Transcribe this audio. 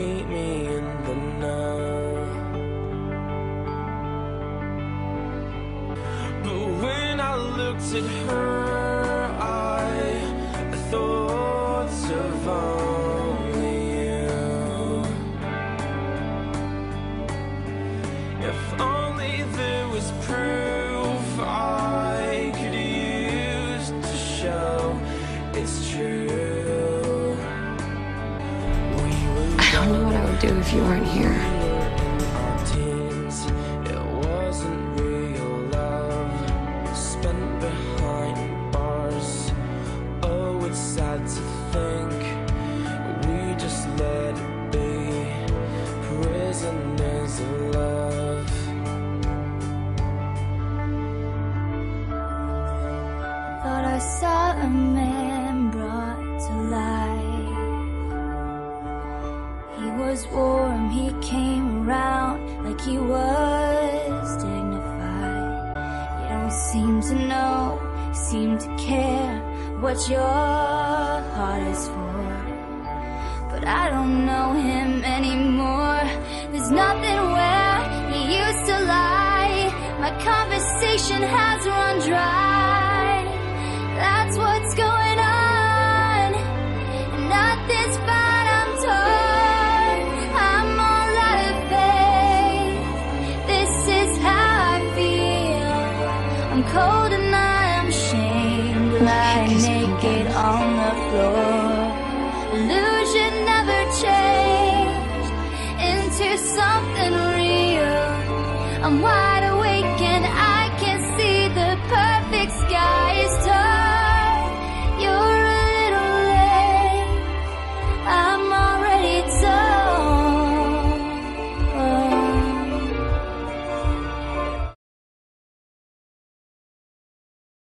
keep me in the know. But when I looked at her, I thought of only you. If only there was proof I could use to show it's true. It if you weren't here? Oh, it's sad to think we just let it be. Prisoners of. Thought I saw a man he was dignified. You don't seem to know, seem to care what your heart is for. But I don't know him anymore. There's nothing where he used to lie. My conversation has run dry. I'm cold and I am shamed, lying naked on the floor. Illusion never changed into something real. I'm wide awake and I can see the perfect sky.